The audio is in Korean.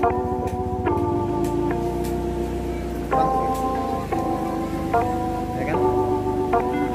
There you go.